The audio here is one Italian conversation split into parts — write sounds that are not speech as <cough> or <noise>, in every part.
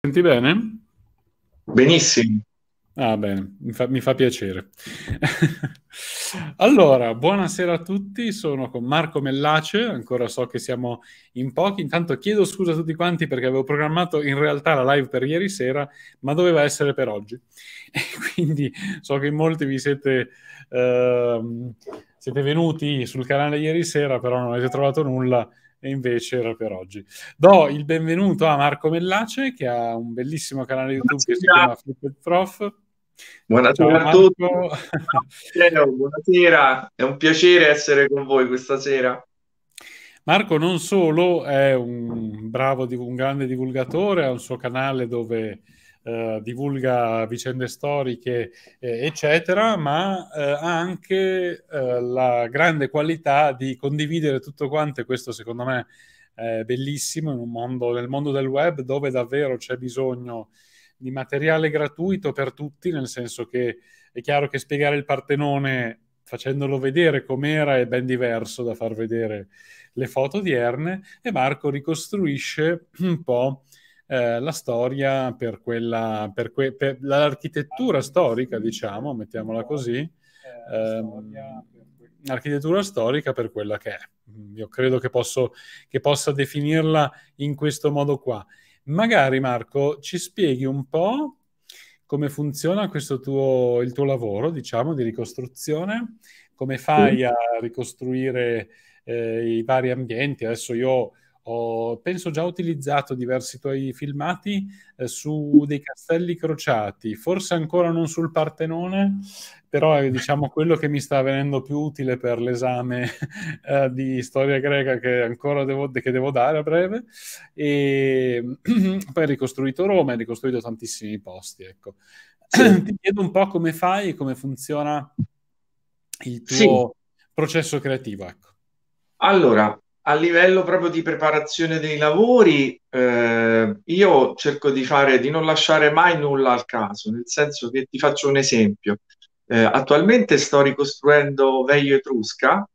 Senti bene? Benissimo. Ah, bene, mi fa, mi fa piacere. <laughs> allora, buonasera a tutti, sono con Marco Mellace, ancora so che siamo in pochi, intanto chiedo scusa a tutti quanti perché avevo programmato in realtà la live per ieri sera, ma doveva essere per oggi. <laughs> E quindi so che in molti vi siete, uh, siete venuti sul canale ieri sera, però non avete trovato nulla e invece era per oggi. Do il benvenuto a Marco Mellace che ha un bellissimo canale YouTube buonasera. che si chiama Flipped Prof. Buonasera Ciao, a tutti. Buonasera, è un piacere essere con voi questa sera. Marco non solo è un bravo, un grande divulgatore, ha un suo canale dove eh, divulga vicende storiche, eh, eccetera, ma eh, ha anche eh, la grande qualità di condividere tutto quanto, e questo secondo me è bellissimo mondo, nel mondo del web dove davvero c'è bisogno di materiale gratuito per tutti, nel senso che è chiaro che spiegare il Partenone facendolo vedere com'era è ben diverso da far vedere le foto odierne e Marco ricostruisce un po' eh, la storia per quella, per, que- per l'architettura storica, diciamo, mettiamola così, eh, l'architettura storica per quella che è. Io credo che, posso, che possa definirla in questo modo qua. Magari Marco ci spieghi un po' come funziona questo tuo, il tuo lavoro, diciamo, di ricostruzione, come fai a ricostruire eh, i vari ambienti. Adesso io ho, penso già utilizzato diversi tuoi filmati eh, su dei castelli crociati, forse ancora non sul Partenone, però è diciamo quello che mi sta venendo più utile per l'esame <laughs> eh, di storia greca che ancora devo, che devo dare a breve. E <clears throat> poi hai ricostruito Roma, hai ricostruito tantissimi posti. Ecco. Sì. <clears throat> Ti chiedo un po' come fai e come funziona il tuo sì. processo creativo. Ecco. Allora, a livello proprio di preparazione dei lavori, eh, io cerco di fare, di non lasciare mai nulla al caso, nel senso che ti faccio un esempio. Eh, attualmente sto ricostruendo Veio Etrusca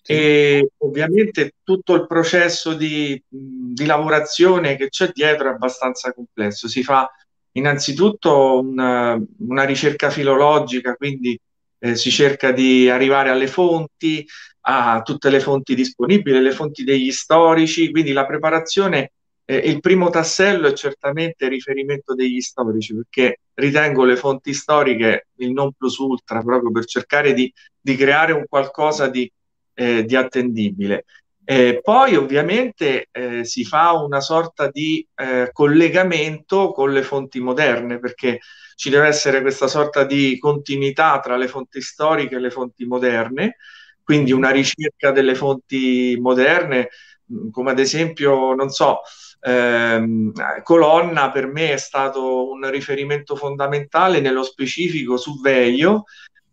sì. e ovviamente tutto il processo di, di, lavorazione che c'è dietro è abbastanza complesso. Si fa innanzitutto una, una ricerca filologica, quindi eh, si cerca di arrivare alle fonti, a tutte le fonti disponibili, le fonti degli storici, quindi la preparazione, eh, il primo tassello è certamente il riferimento degli storici, perché ritengo le fonti storiche il non plus ultra, proprio per cercare di, di creare un qualcosa di, eh, di attendibile. Eh, poi ovviamente eh, si fa una sorta di eh, collegamento con le fonti moderne, perché ci deve essere questa sorta di continuità tra le fonti storiche e le fonti moderne, quindi una ricerca delle fonti moderne, mm, come ad esempio, non so, ehm, Colonna per me è stato un riferimento fondamentale nello specifico su Veio,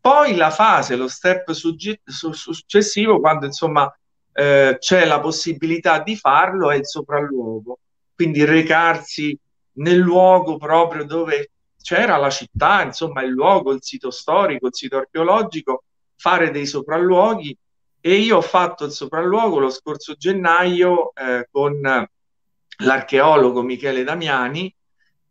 poi la fase, lo step successivo, quando insomma eh, c'è la possibilità di farlo, è il sopralluogo, quindi recarsi nel luogo proprio dove c'era la città, insomma il luogo, il sito storico, il sito archeologico, fare dei sopralluoghi. E io ho fatto il sopralluogo lo scorso gennaio eh, con l'archeologo Michele Damiani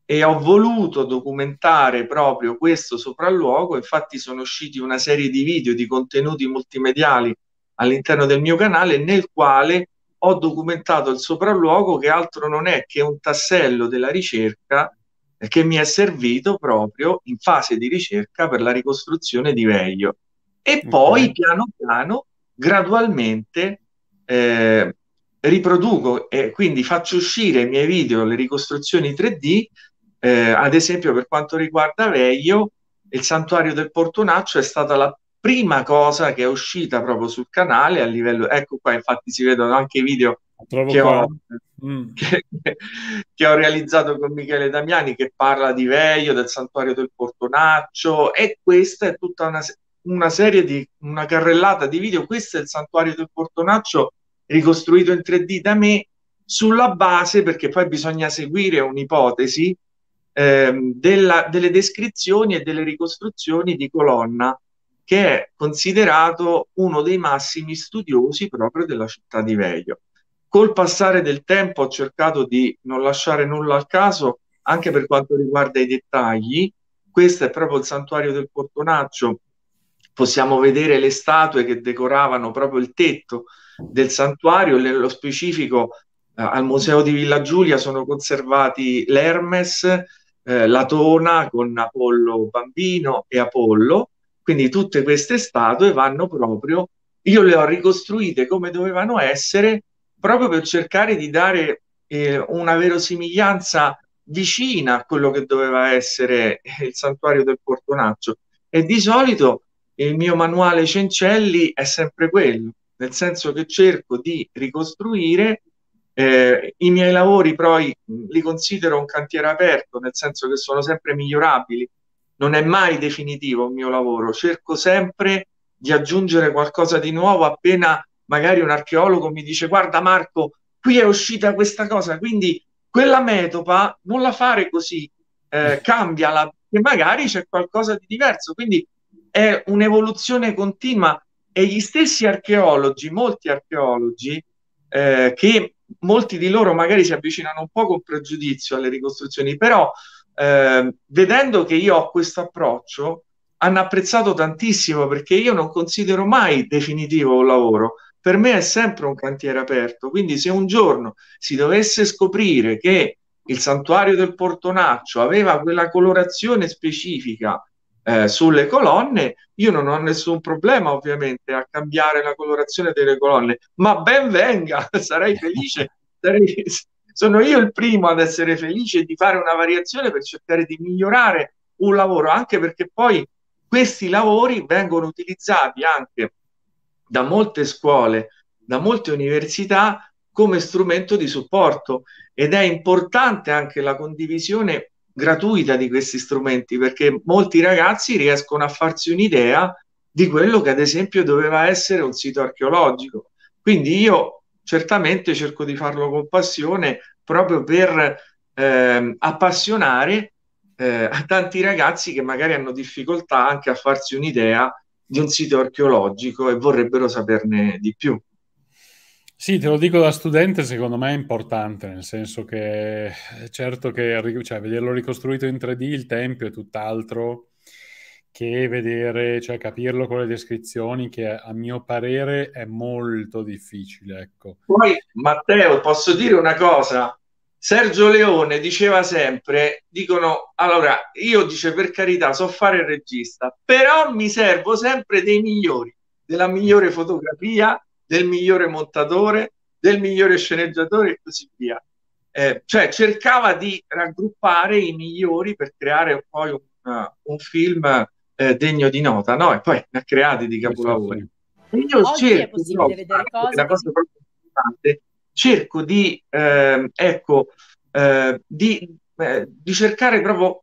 e ho voluto documentare proprio questo sopralluogo, infatti sono usciti una serie di video di contenuti multimediali all'interno del mio canale nel quale ho documentato il sopralluogo che altro non è che un tassello della ricerca che mi è servito proprio in fase di ricerca per la ricostruzione di Veglio e poi okay. piano piano, gradualmente eh, riproduco e quindi faccio uscire i miei video, le ricostruzioni 3D, eh, ad esempio per quanto riguarda Veio, il santuario del Portonaccio è stata la prima cosa che è uscita proprio sul canale a livello, ecco qua infatti si vedono anche i video che ho, mm. <laughs> che, che ho, realizzato con Michele Damiani che parla di Veio, del santuario del Portonaccio e questa è tutta una, una serie di una carrellata di video. Questo è il santuario del Portonaccio ricostruito in 3D da me sulla base, perché poi bisogna seguire un'ipotesi ehm, della, delle descrizioni e delle ricostruzioni di Colonna, che è considerato uno dei massimi studiosi proprio della città di Veio. Col passare del tempo ho cercato di non lasciare nulla al caso anche per quanto riguarda i dettagli. Questo è proprio il santuario del Portonaccio. Possiamo vedere le statue che decoravano proprio il tetto del santuario, nello specifico eh, al Museo di Villa Giulia sono conservati l'Hermes, eh, la Tona con Apollo bambino e Apollo, quindi tutte queste statue vanno proprio, io le ho ricostruite come dovevano essere, proprio per cercare di dare eh, una verosimiglianza vicina a quello che doveva essere il santuario del Portonaccio. E di solito il mio manuale Cencelli è sempre quello, nel senso che cerco di ricostruire eh, I miei lavori poi li considero un cantiere aperto, nel senso che sono sempre migliorabili. Non è mai definitivo il mio lavoro, cerco sempre di aggiungere qualcosa di nuovo appena magari un archeologo mi dice guarda Marco, qui è uscita questa cosa, quindi quella metopa non la fare così, eh, cambiala, che magari c'è qualcosa di diverso. Quindi è un'evoluzione continua e gli stessi archeologi, molti archeologi, eh, che molti di loro magari si avvicinano un po' con pregiudizio alle ricostruzioni, però eh, vedendo che io ho questo approccio, hanno apprezzato tantissimo perché io non considero mai definitivo un lavoro. Per me è sempre un cantiere aperto, quindi se un giorno si dovesse scoprire che il santuario del Portonaccio aveva quella colorazione specifica eh, sulle colonne, io non ho nessun problema ovviamente a cambiare la colorazione delle colonne, ma ben venga, <laughs> sarei felice, sarei, sono io il primo ad essere felice di fare una variazione per cercare di migliorare un lavoro, anche perché poi questi lavori vengono utilizzati anche da molte scuole, da molte università come strumento di supporto ed è importante anche la condivisione gratuita di questi strumenti perché molti ragazzi riescono a farsi un'idea di quello che ad esempio doveva essere un sito archeologico. Quindi io certamente cerco di farlo con passione proprio per eh, appassionare eh, a tanti ragazzi che magari hanno difficoltà anche a farsi un'idea di un sito archeologico e vorrebbero saperne di più. Sì, te lo dico da studente, secondo me è importante, nel senso che certo che cioè, vederlo ricostruito in 3D, il tempio è tutt'altro che vedere, cioè capirlo con le descrizioni, che a mio parere è molto difficile. Ecco. Poi, Matteo, posso dire una cosa? Sergio Leone diceva sempre, dicono, allora, io dice per carità, so fare il regista, però mi servo sempre dei migliori, della migliore fotografia, del migliore montatore, del migliore sceneggiatore e così via. Eh, cioè cercava di raggruppare i migliori per creare poi un, un film eh, degno di nota, no? E poi ne ha creati di capolavori. E io Oggi cerco, è possibile però, vedere cose. La cosa proprio importante, cerco di, eh, ecco, eh, di, eh, di cercare proprio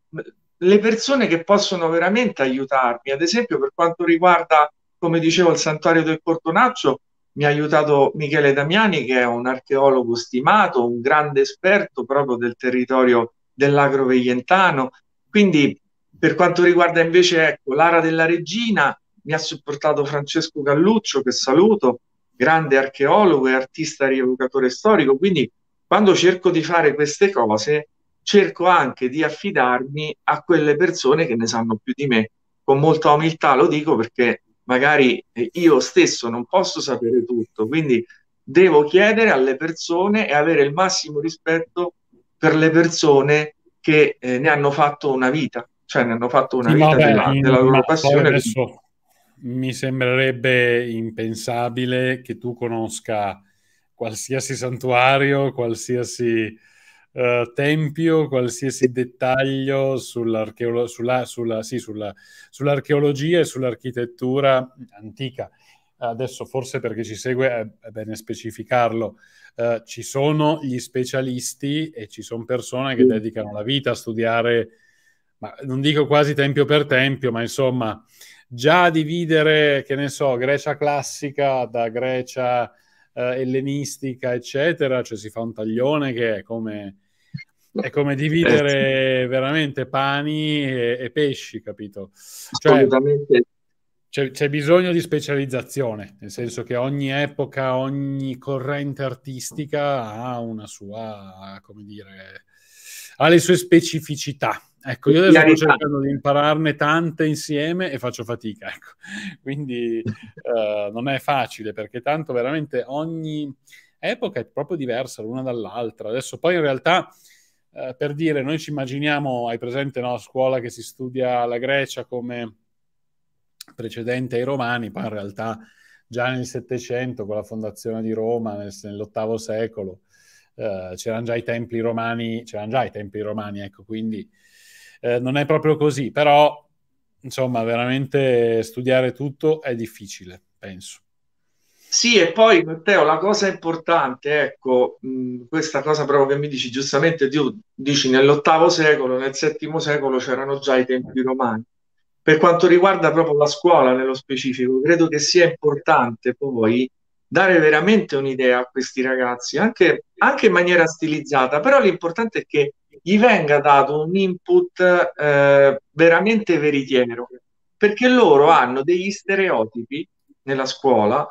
le persone che possono veramente aiutarmi. Ad esempio, per quanto riguarda, come dicevo, il santuario del Portonaccio, mi ha aiutato Michele Damiani, che è un archeologo stimato, un grande esperto proprio del territorio dell'agro veglientano. Quindi, per quanto riguarda invece ecco, l'Ara della Regina, mi ha supportato Francesco Galluccio, che saluto, grande archeologo e artista rievocatore storico. Quindi, quando cerco di fare queste cose, cerco anche di affidarmi a quelle persone che ne sanno più di me. Con molta umiltà lo dico perché magari io stesso non posso sapere tutto, quindi devo chiedere alle persone e avere il massimo rispetto per le persone che eh, ne hanno fatto una vita, cioè ne hanno fatto una sì, vita vabbè, della, della, loro passione. Adesso mi sembrerebbe impensabile che tu conosca qualsiasi santuario, qualsiasi uh, tempio, qualsiasi dettaglio sull'archeolo- sulla, sulla, sì, sulla, sull'archeologia e sull'architettura antica. Adesso forse perché ci segue è, bene specificarlo. Uh, ci sono gli specialisti e ci sono persone che dedicano la vita a studiare, ma non dico quasi tempio per tempio, ma insomma già dividere, che ne so, Grecia classica da Grecia eh, ellenistica, eccetera, cioè si fa un taglione che è come è come dividere eh, veramente pani e, e pesci, capito? Cioè, Assolutamente. C'è, c'è, bisogno di specializzazione, nel senso che ogni epoca, ogni corrente artistica ha una sua, come dire, ha le sue specificità. Ecco, io adesso sto cercando di impararne tante insieme e faccio fatica, <laughs> ecco. Quindi uh, non è facile perché tanto veramente ogni epoca è proprio diversa l'una dall'altra. Adesso poi in realtà, uh, per dire, noi ci immaginiamo, hai presente no, a scuola che si studia la Grecia come precedente ai Romani, poi in realtà già nel Settecento, con la fondazione di Roma, nel, nell'VIII secolo, uh, c'erano già i templi romani, c'erano già i templi romani, ecco, quindi eh, non è proprio così, però insomma, veramente studiare tutto è difficile, penso. Sì, e poi Matteo, la cosa importante, ecco, mh, questa cosa proprio che mi dici giustamente, tu dici nell'ottavo secolo, nel settimo secolo c'erano già i tempi romani. Per quanto riguarda proprio la scuola nello specifico, credo che sia importante poi dare veramente un'idea a questi ragazzi, anche, anche in maniera stilizzata, però l'importante è che gli venga dato un input eh, veramente veritiero, perché loro hanno degli stereotipi nella scuola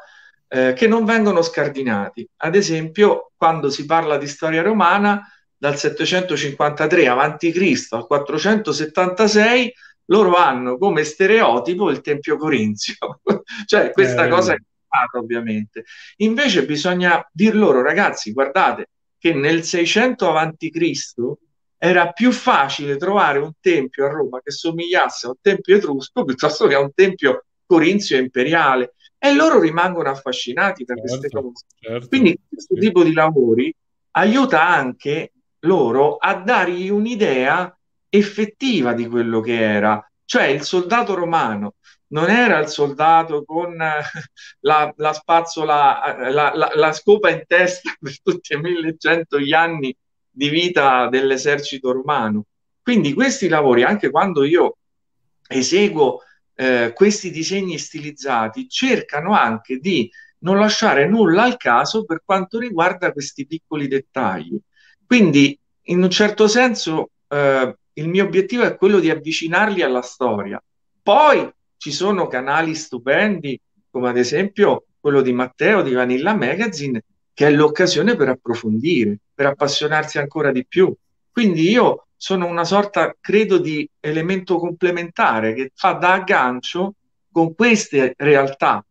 eh, che non vengono scardinati. Ad esempio, quando si parla di storia romana, dal 753 a.C. al 476, loro hanno come stereotipo il Tempio Corinzio. <laughs> cioè, questa eh, cosa è fatta, ovviamente. Invece bisogna dir loro, ragazzi, guardate che nel 600 a.C era più facile trovare un tempio a Roma che somigliasse a un tempio etrusco piuttosto che a un tempio corinzio imperiale e loro rimangono affascinati da certo, queste cose. Certo. Quindi questo tipo di lavori aiuta anche loro a dargli un'idea effettiva di quello che era, cioè il soldato romano non era il soldato con la, la spazzola, la, la, la, scopa in testa <laughs> per tutti i 1100 gli anni di vita dell'esercito romano. Quindi questi lavori, anche quando io eseguo eh, questi disegni stilizzati, cercano anche di non lasciare nulla al caso per quanto riguarda questi piccoli dettagli. Quindi, in un certo senso, eh, il mio obiettivo è quello di avvicinarli alla storia. Poi ci sono canali stupendi, come ad esempio quello di Matteo di Vanilla Magazine, che è l'occasione per approfondire, per appassionarsi ancora di più. Quindi io sono una sorta, credo, di elemento complementare che fa da aggancio con queste realtà,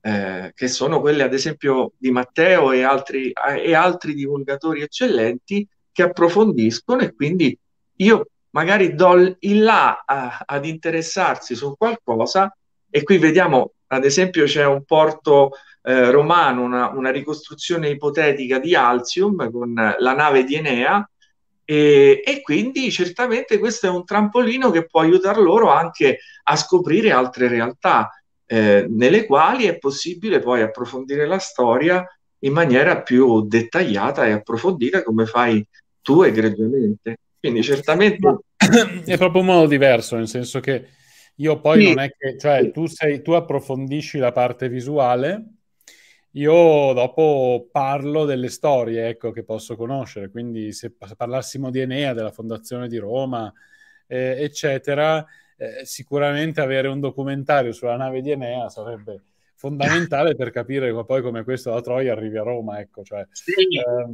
eh, che sono quelle ad esempio di Matteo e altri, e altri divulgatori eccellenti che approfondiscono e quindi io magari do il là a, ad interessarsi su qualcosa e qui vediamo ad esempio c'è un porto eh, romano, una, una, ricostruzione ipotetica di Alcium con la nave di Enea e, e, quindi certamente questo è un trampolino che può aiutare loro anche a scoprire altre realtà eh, nelle quali è possibile poi approfondire la storia in maniera più dettagliata e approfondita come fai tu egregiamente. Quindi certamente... <coughs> È proprio un modo diverso, nel senso che io poi sì. non è che, cioè tu, sei, tu approfondisci la parte visuale, io dopo parlo delle storie ecco, che posso conoscere, quindi se parlassimo di Enea, della fondazione di Roma, eh, eccetera, eh, sicuramente avere un documentario sulla nave di Enea sarebbe fondamentale per capire poi come questo da Troia arrivi a Roma. Ecco, cioè, sì, ehm...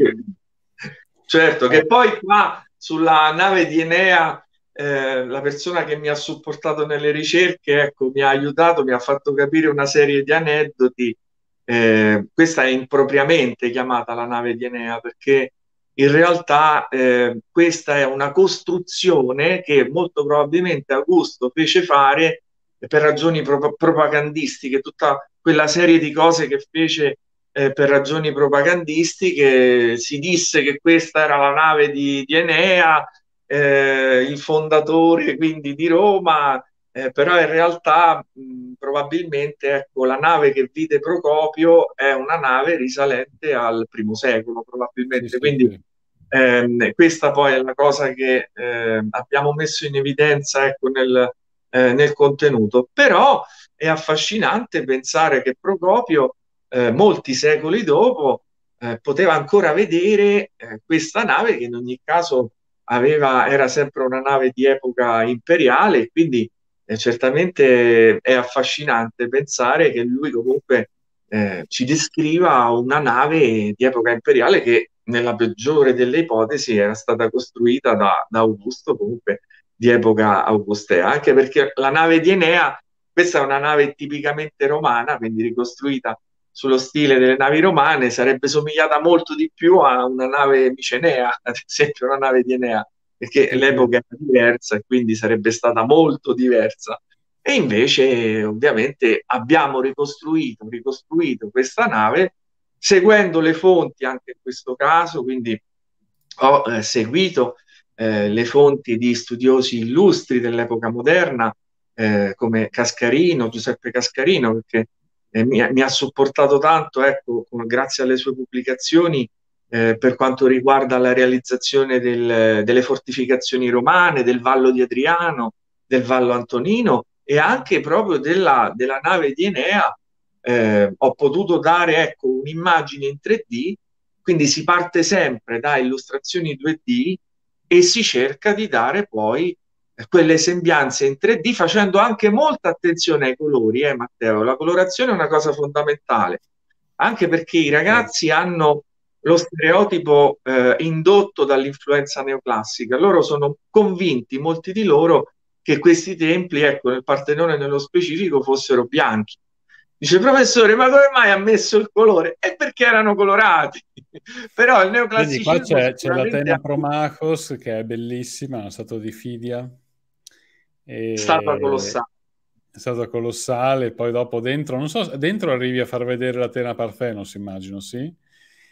Certo, che poi qua sulla nave di Enea eh, la persona che mi ha supportato nelle ricerche ecco, mi ha aiutato, mi ha fatto capire una serie di aneddoti. Eh, questa è impropriamente chiamata la nave di Enea perché in realtà eh, questa è una costruzione che molto probabilmente Augusto fece fare per ragioni pro- propagandistiche, tutta quella serie di cose che fece eh, per ragioni propagandistiche, si disse che questa era la nave di, di Enea, eh, il fondatore quindi di Roma, eh, però in realtà mh, probabilmente ecco, la nave che vide Procopio è una nave risalente al primo secolo, probabilmente. Sì, Quindi sì. Ehm, questa poi è la cosa che eh, abbiamo messo in evidenza ecco, nel, eh, nel, contenuto. Però è affascinante pensare che Procopio, eh, molti secoli dopo, eh, poteva ancora vedere eh, questa nave che in ogni caso aveva, era sempre una nave di epoca imperiale, quindi eh, certamente è affascinante pensare che lui comunque eh, ci descriva una nave di epoca imperiale che nella peggiore delle ipotesi era stata costruita da, da Augusto, comunque di epoca augustea, anche perché la nave di Enea, questa è una nave tipicamente romana, quindi ricostruita sullo stile delle navi romane, sarebbe somigliata molto di più a una nave micenea, <laughs> ad esempio una nave di Enea, perché l'epoca era diversa e quindi sarebbe stata molto diversa. E invece, ovviamente, abbiamo ricostruito, ricostruito questa nave seguendo le fonti anche in questo caso, quindi ho eh, seguito eh, le fonti di studiosi illustri dell'epoca moderna eh, come Cascarino, Giuseppe Cascarino, perché eh, mi, mi, ha supportato tanto, ecco, grazie alle sue pubblicazioni, eh, per quanto riguarda la realizzazione del, delle fortificazioni romane, del Vallo di Adriano, del Vallo Antonino e anche proprio della, della nave di Enea. Eh, ho potuto dare ecco, un'immagine in 3D, quindi si parte sempre da illustrazioni 2D e si cerca di dare poi quelle sembianze in 3D facendo anche molta attenzione ai colori, eh, Matteo. La colorazione è una cosa fondamentale, anche perché i ragazzi hanno lo stereotipo eh, indotto dall'influenza neoclassica. Loro sono convinti, molti di loro, che questi templi, ecco, nel Partenone nello specifico, fossero bianchi. Dice, professore, ma come mai ha messo il colore? È perché erano colorati. <laughs> Però il neoclassicismo... Quindi qua c'è, c'è l'Atena Promachos, che è bellissima, una statua di Fidia. E... Statua colossale. È stata colossale, poi dopo dentro, non so, dentro arrivi a far vedere l'Atena Parthenos, immagino, sì?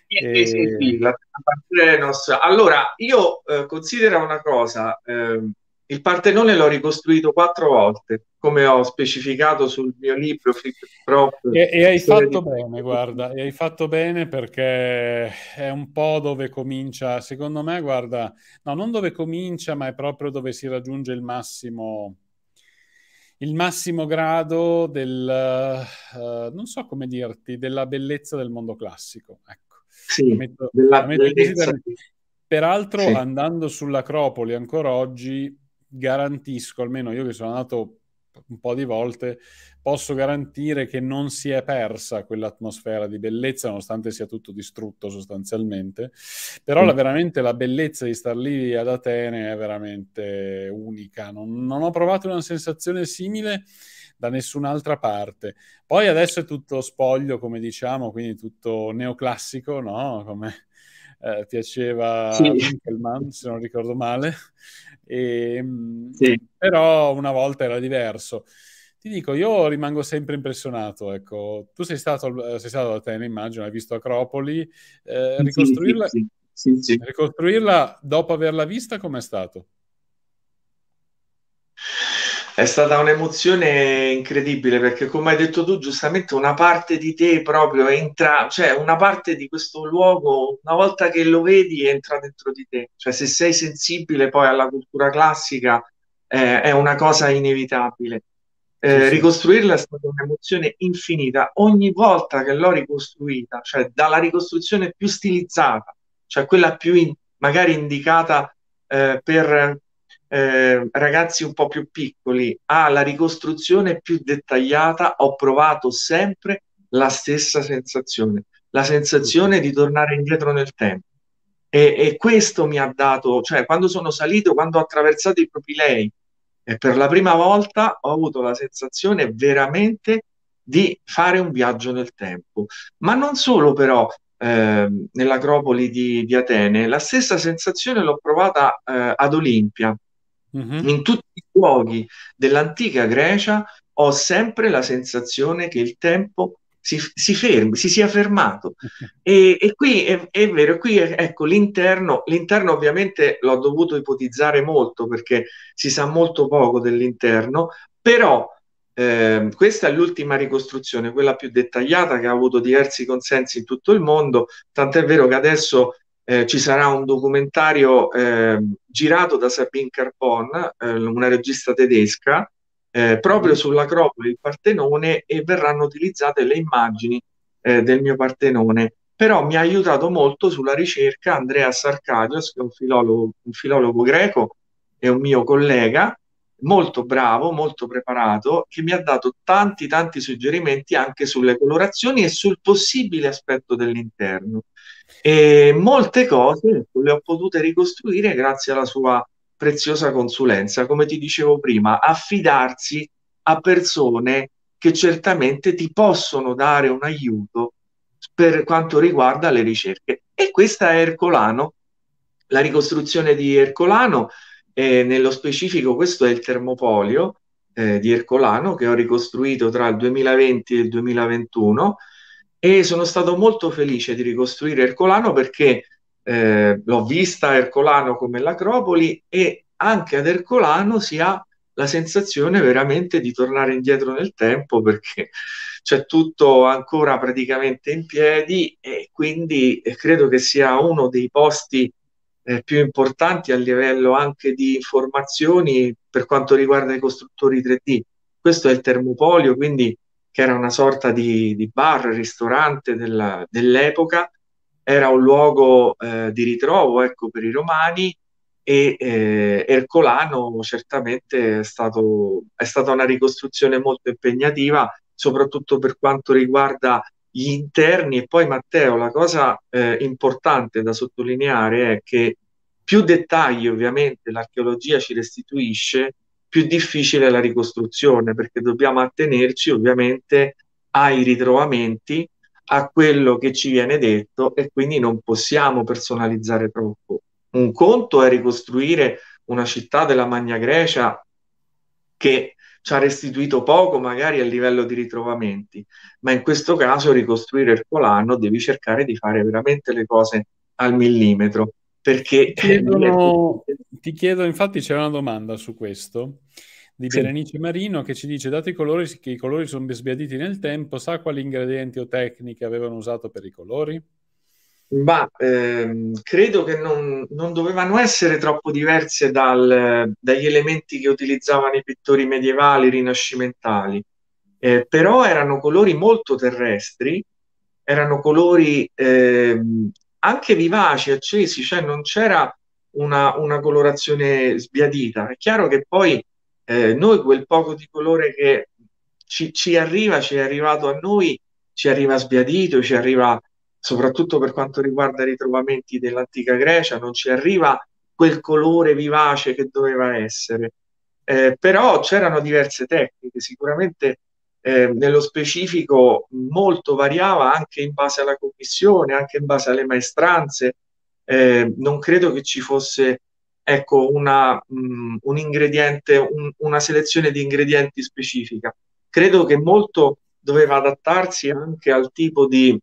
Sì, e... sì, sì, l'Atena Parthenos. Allora, io eh, considero una cosa, eh, il Partenone l'ho ricostruito quattro volte, come ho specificato sul mio libro. E, e hai fatto di... bene, guarda, e hai fatto bene perché è un po' dove comincia, secondo me, guarda, no, non dove comincia, ma è proprio dove si raggiunge il massimo, il massimo grado del, uh, non so come dirti, della bellezza del mondo classico. Ecco. Sì, metto, della bellezza. Peraltro, sì. andando sull'Acropoli ancora oggi, garantisco, almeno io che sono andato un po' di volte, posso garantire che non si è persa quell'atmosfera di bellezza, nonostante sia tutto distrutto sostanzialmente. Però mm. la, veramente la bellezza di star lì ad Atene è veramente unica. Non, non ho provato una sensazione simile da nessun'altra parte. Poi adesso è tutto spoglio, come diciamo, quindi tutto neoclassico, no? Come eh, piaceva sì. Winkelmann, se non ricordo male. E, ehm, sì. Però una volta era diverso. Ti dico, io rimango sempre impressionato. Ecco. Tu sei stato, sei stato a Atene, immagino, hai visto Acropoli. Eh, ricostruirla, sì, sì, ricostruirla dopo averla vista, com'è stato? È stata un'emozione incredibile perché, come hai detto tu, giustamente una parte di te proprio entra, cioè una parte di questo luogo, una volta che lo vedi, entra dentro di te. Cioè, se sei sensibile poi alla cultura classica, eh, è una cosa inevitabile. Eh, ricostruirla è stata un'emozione infinita. Ogni volta che l'ho ricostruita, cioè dalla ricostruzione più stilizzata, cioè quella più in, magari indicata eh, per eh, ragazzi un po' più piccoli alla ricostruzione più dettagliata ho provato sempre la stessa sensazione, la sensazione di tornare indietro nel tempo. E, e questo mi ha dato, cioè quando sono salito, quando ho attraversato i propilei, e per la prima volta ho avuto la sensazione veramente di fare un viaggio nel tempo. Ma non solo però eh, nell'Acropoli di, di, Atene, la stessa sensazione l'ho provata eh, ad Olimpia, Mm-hmm. In tutti i luoghi dell'antica Grecia ho sempre la sensazione che il tempo si, si fermi, si sia fermato. <laughs> E, e qui è, è, vero, qui è, ecco l'interno, l'interno ovviamente l'ho dovuto ipotizzare molto perché si sa molto poco dell'interno, però eh, questa è l'ultima ricostruzione, quella più dettagliata che ha avuto diversi consensi in tutto il mondo, tant'è vero che adesso eh, ci sarà un documentario eh, girato da Sabine Carbon, eh, una regista tedesca, eh, proprio sull'Acropoli, il Partenone, e verranno utilizzate le immagini eh, del mio Partenone. Però mi ha aiutato molto sulla ricerca Andreas Arcadios, che è un filologo, un filologo greco e un mio collega, molto bravo, molto preparato, che mi ha dato tanti, tanti suggerimenti anche sulle colorazioni e sul possibile aspetto dell'interno. E molte cose le ho potute ricostruire grazie alla sua preziosa consulenza, come ti dicevo prima, affidarsi a persone che certamente ti possono dare un aiuto per quanto riguarda le ricerche. E questa è Ercolano, la ricostruzione di Ercolano, eh, nello specifico questo è il termopolio eh, di Ercolano che ho ricostruito tra il 2020 e il 2021 e sono stato molto felice di ricostruire Ercolano perché eh, l'ho vista Ercolano come l'Acropoli e anche ad Ercolano si ha la sensazione veramente di tornare indietro nel tempo perché <laughs> c'è tutto ancora praticamente in piedi e quindi eh, credo che sia uno dei posti eh, più importanti a livello anche di informazioni per quanto riguarda i costruttori 3D. Questo è il Termopolio, quindi che era una sorta di, di bar, ristorante della, dell'epoca, era un luogo eh, di ritrovo ecco, per i romani e eh, Ercolano certamente è, stato, è stata una ricostruzione molto impegnativa, soprattutto per quanto riguarda gli interni. E poi Matteo, la cosa eh, importante da sottolineare è che più dettagli ovviamente l'archeologia ci restituisce, più difficile la ricostruzione perché dobbiamo attenerci ovviamente ai ritrovamenti, a quello che ci viene detto e quindi non possiamo personalizzare troppo. Un conto è ricostruire una città della Magna Grecia che ci ha restituito poco magari a livello di ritrovamenti, ma in questo caso ricostruire il Polano devi cercare di fare veramente le cose al millimetro. Perché ti, chiedono, <laughs> ti chiedo, infatti c'è una domanda su questo di sì. Berenice Marino che ci dice, dato i colori, che i colori sono sbiaditi nel tempo, sa quali ingredienti o tecniche avevano usato per i colori? Ma ehm, credo che non, non, dovevano essere troppo diverse dal, dagli elementi che utilizzavano i pittori medievali, rinascimentali, eh, però erano colori molto terrestri, erano colori ehm, anche vivaci, accesi, cioè non c'era una, una colorazione sbiadita. È chiaro che poi eh, noi quel poco di colore che ci, ci arriva, ci è arrivato a noi, ci arriva sbiadito, ci arriva soprattutto per quanto riguarda i ritrovamenti dell'antica Grecia, non ci arriva quel colore vivace che doveva essere. Eh, però c'erano diverse tecniche, sicuramente eh, nello specifico molto variava anche in base alla commissione, anche in base alle maestranze. Eh, non credo che ci fosse ecco, una, mh, mm, un ingrediente, un, una selezione di ingredienti specifica. Credo che molto doveva adattarsi anche al tipo di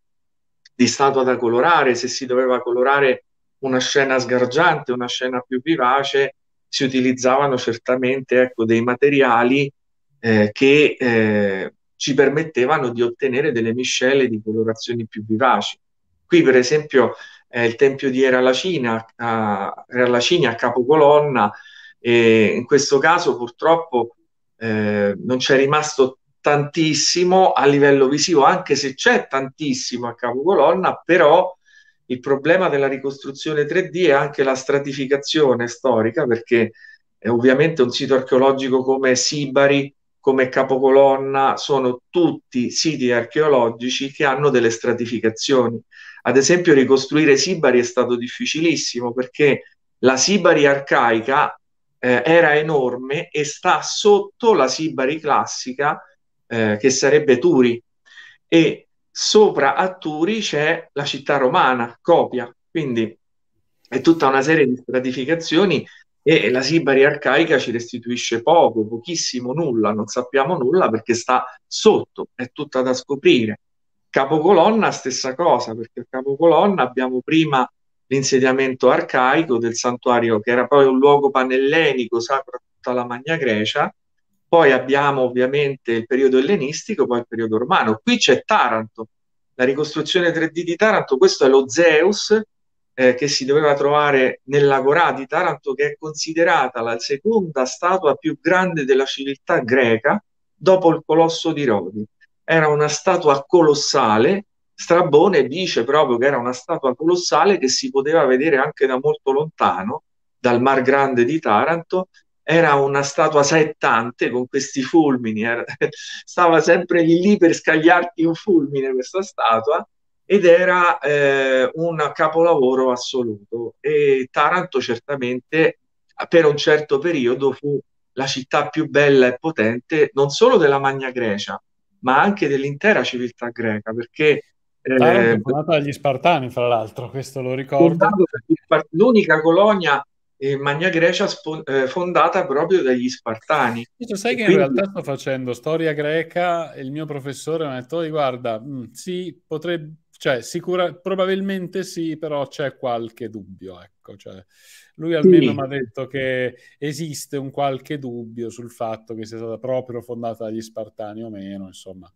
di statua da colorare, se si doveva colorare una scena sgargiante, una scena più vivace, si utilizzavano certamente ecco, dei materiali eh, che eh, ci permettevano di ottenere delle miscele di colorazioni più vivaci. Qui, per esempio, eh, il tempio di Era Lacina a, Era Lacina a capocolonna, e in questo caso purtroppo eh, non c'è rimasto tantissimo a livello visivo, anche se c'è tantissimo a capocolonna, però il problema della ricostruzione 3D è anche la stratificazione storica, perché è ovviamente un sito archeologico come Sibari, come capocolonna, sono tutti siti archeologici che hanno delle stratificazioni. Ad esempio, ricostruire Sibari è stato difficilissimo perché la Sibari arcaica eh, era enorme e sta sotto la Sibari classica eh, che sarebbe Turi, e sopra a Turi c'è la città romana, Copia, quindi è tutta una serie di stratificazioni e la Sibari arcaica ci restituisce poco, pochissimo, nulla, non sappiamo nulla perché sta sotto, è tutta da scoprire. Capocolonna stessa cosa, perché capocolonna abbiamo prima l'insediamento arcaico del santuario che era poi un luogo panellenico sacro a tutta la Magna Grecia poi abbiamo ovviamente il periodo ellenistico, poi il periodo romano. Qui c'è Taranto, la ricostruzione 3D di Taranto, questo è lo Zeus eh, che si doveva trovare nell'Agorà di Taranto, che è considerata la seconda statua più grande della civiltà greca dopo il colosso di Rodi. Era una statua colossale, Strabone dice proprio che era una statua colossale che si poteva vedere anche da molto lontano, dal Mar Grande di Taranto, era una statua saettante con questi fulmini, era, <laughs> stava sempre lì, per scagliarti un fulmine questa statua ed era eh, un capolavoro assoluto e Taranto certamente per un certo periodo fu la città più bella e potente non solo della Magna Grecia, ma anche dell'intera civiltà greca, perché Taranto eh, fondata dagli Spartani, fra l'altro, questo lo ricordo. L'unica colonia in Magna Grecia spo- eh, fondata proprio dagli Spartani. Tu sai che quindi... in realtà sto facendo storia greca e il mio professore mi ha detto, guarda, mh, mm, sì, potrebbe, cioè, sicura, probabilmente sì, però c'è qualche dubbio, ecco, cioè, lui almeno sì. mi ha detto che esiste un qualche dubbio sul fatto che sia stata proprio fondata dagli Spartani o meno, insomma.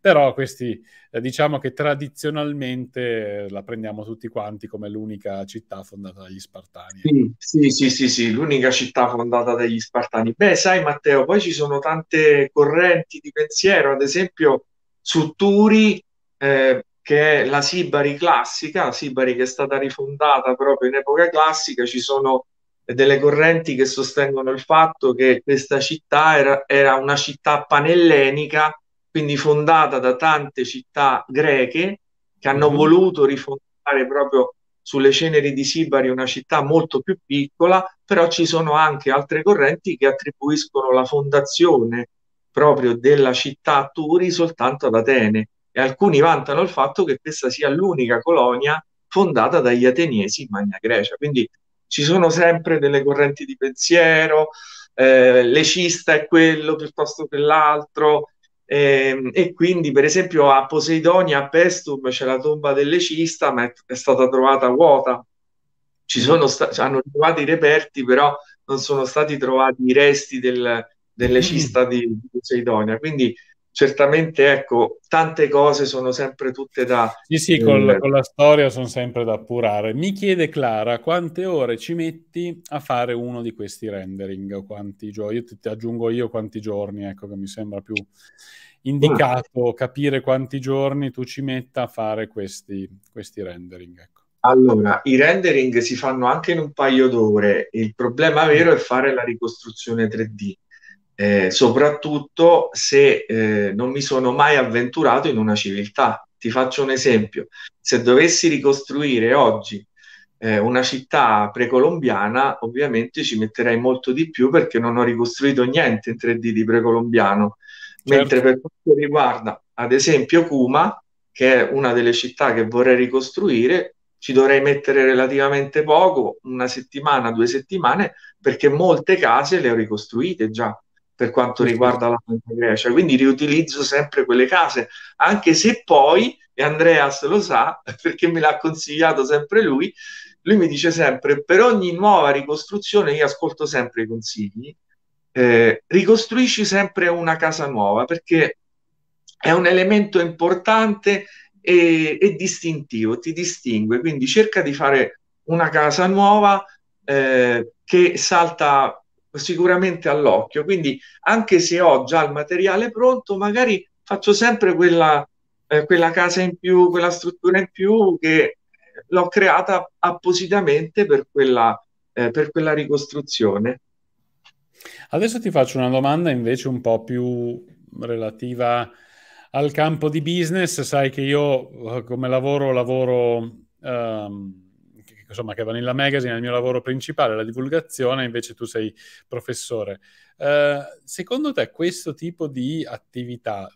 Però questi, eh, diciamo che tradizionalmente eh, la prendiamo tutti quanti come l'unica città fondata dagli Spartani. Sì, sì, sì, sì, sì, l'unica città fondata dagli Spartani. Beh, sai Matteo, poi ci sono tante correnti di pensiero, ad esempio su Turi, eh, che è la Sibari classica, la Sibari che è stata rifondata proprio in epoca classica, ci sono delle correnti che sostengono il fatto che questa città era, era una città panellenica, quindi fondata da tante città greche che hanno mm-hmm. voluto rifondare proprio sulle ceneri di Sibari una città molto più piccola, però ci sono anche altre correnti che attribuiscono la fondazione proprio della città Turi soltanto ad Atene e alcuni vantano il fatto che questa sia l'unica colonia fondata dagli ateniesi in Magna Grecia. Quindi ci sono sempre delle correnti di pensiero, eh, l'ecista è quello piuttosto che l'altro, eh, e quindi per esempio a Poseidonia, a Pestum, c'è la tomba dell'ecista, ma è, è stata trovata vuota. Ci sono sta- hanno trovato i reperti, però non sono stati trovati i resti del, dell'ecista mm. di, di Poseidonia. Quindi certamente ecco, tante cose sono sempre tutte da... Sì, sì, con, eh, con, la storia sono sempre da appurare. Mi chiede Clara quante ore ci metti a fare uno di questi rendering, quanti giorni, io ti, ti, aggiungo io quanti giorni, ecco che mi sembra più indicato capire quanti giorni tu ci metta a fare questi, questi rendering. Ecco. Allora, i rendering si fanno anche in un paio d'ore, il problema vero è fare la ricostruzione 3D eh, soprattutto se eh, non mi sono mai avventurato in una civiltà. Ti faccio un esempio, se dovessi ricostruire oggi eh, una città precolombiana, ovviamente ci metterei molto di più perché non ho ricostruito niente in 3D di precolombiano, certo. mentre per quanto riguarda ad esempio Kuma, che è una delle città che vorrei ricostruire, ci dovrei mettere relativamente poco, una settimana, due settimane, perché molte case le ho ricostruite già per quanto riguarda la Grecia. Quindi riutilizzo sempre quelle case, anche se poi, e Andreas lo sa, <laughs> perché me l'ha consigliato sempre lui, lui mi dice sempre, per ogni nuova ricostruzione, io ascolto sempre i consigli, eh, ricostruisci sempre una casa nuova, perché è un elemento importante e, e distintivo, ti distingue, quindi cerca di fare una casa nuova eh, che salta sicuramente all'occhio. Quindi anche se ho già il materiale pronto, magari faccio sempre quella, eh, quella casa in più, quella struttura in più che l'ho creata appositamente per quella, eh, per quella ricostruzione. Adesso ti faccio una domanda invece un po' più relativa al campo di business. Sai che io eh, come lavoro lavoro um, insomma, che Vanilla Magazine è il mio lavoro principale, la divulgazione, invece tu sei professore. Uh, secondo te questo tipo di attività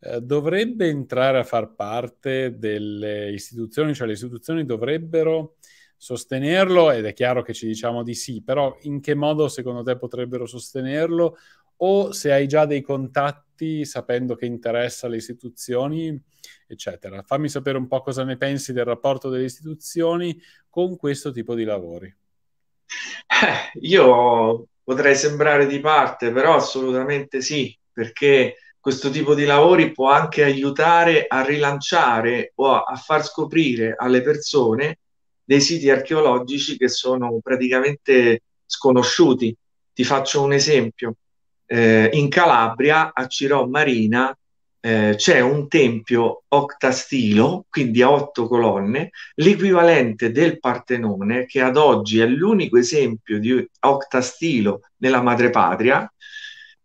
uh, dovrebbe entrare a far parte delle istituzioni, cioè le istituzioni dovrebbero sostenerlo? Ed è chiaro che ci diciamo di sì, però in che modo secondo te potrebbero sostenerlo? O se hai già dei contatti sapendo che interessa le istituzioni, eccetera. Fammi sapere un po' cosa ne pensi del rapporto delle istituzioni con questo tipo di lavori. Eh, io potrei sembrare di parte, però assolutamente sì, perché questo tipo di lavori può anche aiutare a rilanciare o a, a far scoprire alle persone dei siti archeologici che sono praticamente sconosciuti. Ti faccio un esempio eh, in Calabria, a Cirò Marina, eh, c'è un tempio octastilo, quindi a otto colonne, l'equivalente del Partenone, che ad oggi è l'unico esempio di octastilo nella madrepatria,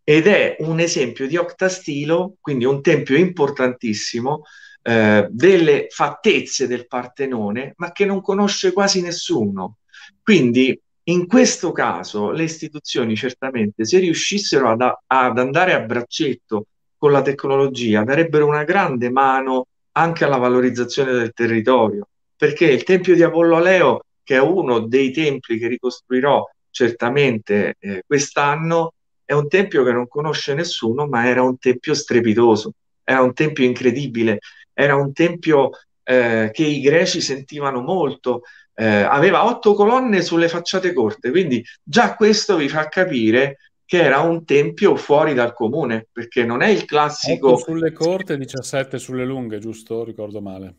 ed è un esempio di octastilo, quindi un tempio importantissimo, eh, delle fattezze del Partenone, ma che non conosce quasi nessuno. Quindi in questo caso le istituzioni certamente, se riuscissero ad, ad andare a braccetto con la tecnologia, darebbero una grande mano anche alla valorizzazione del territorio, perché il Tempio di Apollo Leo, che è uno dei templi che ricostruirò certamente eh, quest'anno, è un tempio che non conosce nessuno, ma era un tempio strepitoso, era un tempio incredibile, era un tempio eh, che i greci sentivano molto, eh, aveva otto colonne sulle facciate corte, quindi già questo vi fa capire che era un tempio fuori dal comune, perché non è il classico... 8 sulle corte e 17 sulle lunghe, giusto? Ricordo male.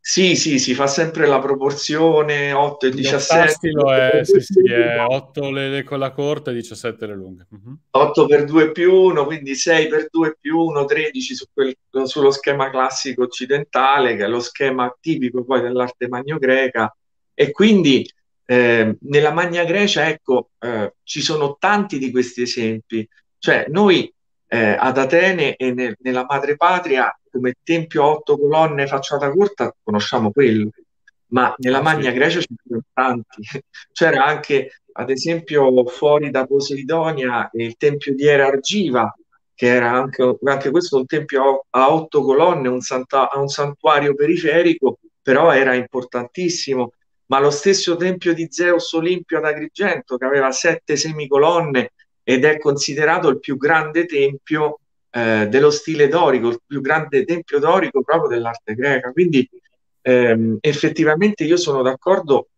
Sì, sì, si fa sempre la proporzione 8 e 17. È, sì, sì, è 8 le, le, con la corte e 17 le lunghe. Uh-huh. 8 per 2 più 1, quindi 6 per 2 più 1, 13 su quel, sullo schema classico occidentale, che è lo schema tipico poi dell'arte magno-greca. E quindi eh, nella Magna Grecia, ecco, eh, ci sono tanti di questi esempi. Cioè, noi eh, ad Atene e nel, nella madrepatria come tempio a otto colonne facciata corta conosciamo quello, ma nella Magna Grecia ci sono tanti. <laughs> C'era anche, ad esempio, fuori da Poseidonia il tempio di Era Argiva, che era anche, anche questo un tempio a otto colonne, un, santa, un santuario periferico, però era importantissimo. Ma lo stesso tempio di Zeus Olimpio ad Agrigento, che aveva sette semicolonne ed è considerato il più grande tempio eh, dello stile dorico, il più grande tempio dorico proprio dell'arte greca. Quindi ehm, effettivamente io sono d'accordo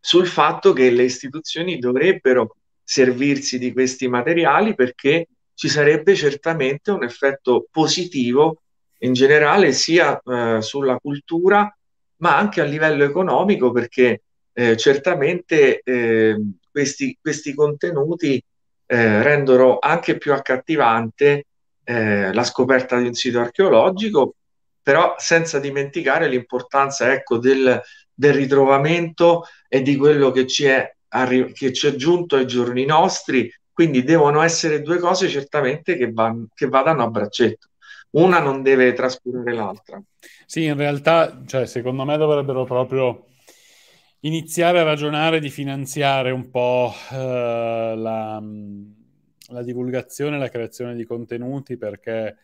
sul fatto che le istituzioni dovrebbero servirsi di questi materiali perché ci sarebbe certamente un effetto positivo in generale sia eh, sulla cultura ma anche a livello economico perché eh, certamente eh, questi, questi contenuti eh, rendono anche più accattivante eh, la scoperta di un sito archeologico, però senza dimenticare l'importanza ecco, del, del ritrovamento e di quello che ci, è, arri- che ci è giunto ai giorni nostri. Quindi devono essere due cose certamente che, van- che vadano a braccetto. Una non deve trascurare l'altra. Sì, in realtà, cioè, secondo me dovrebbero proprio iniziare a ragionare di finanziare un po' eh, la, la, divulgazione la creazione di contenuti perché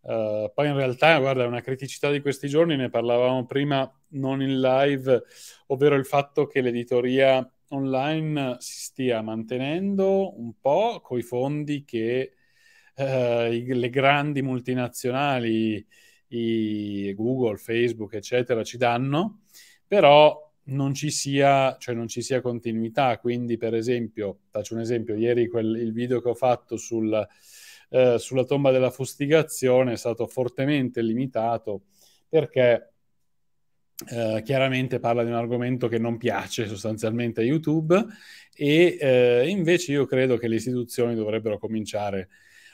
eh, poi in realtà, guarda, una criticità di questi giorni, ne parlavamo prima non in live, ovvero il fatto che l'editoria online si stia mantenendo un po' coi fondi che eh, i, le grandi multinazionali, i Google, Facebook, eccetera, ci danno, però non ci sia, cioè non ci sia continuità. Quindi, per esempio, faccio un esempio, ieri quel, il video che ho fatto sul, eh, sulla tomba della fustigazione è stato fortemente limitato perché eh, chiaramente parla di un argomento che non piace sostanzialmente a YouTube e eh, invece io credo che le istituzioni dovrebbero cominciare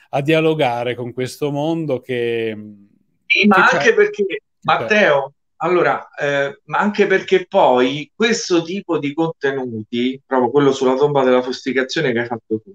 a dialogare con questo mondo che... Sì, ma che anche perché, Matteo, allora, eh, ma anche perché poi questo tipo di contenuti, proprio quello sulla tomba della fustigazione che hai fatto tu,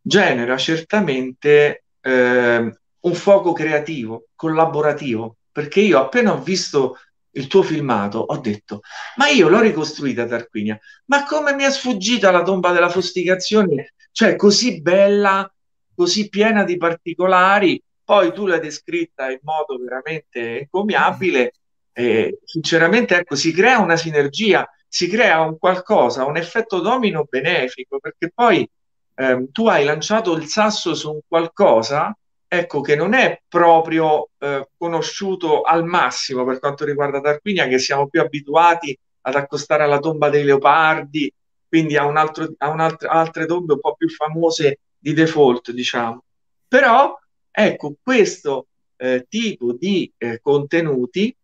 genera certamente eh, un fuoco creativo, collaborativo, perché io appena ho visto il tuo filmato ho detto, ma io l'ho ricostruita Tarquinia, ma come mi è sfuggita la tomba della fustigazione? Cioè, così bella, così piena di particolari, poi tu l'hai descritta in modo veramente encomiabile eh, sinceramente, ecco, si crea una sinergia, si crea un qualcosa, un effetto domino benefico, perché poi ehm, tu hai lanciato il sasso su un qualcosa, ecco, che non è proprio eh, conosciuto al massimo per quanto riguarda Tarquinia, che siamo più abituati ad accostare alla tomba dei leopardi, quindi a, un altro, a un altro, altre tombe un po' più famose di default, diciamo. Però, ecco, questo eh, tipo di eh, contenuti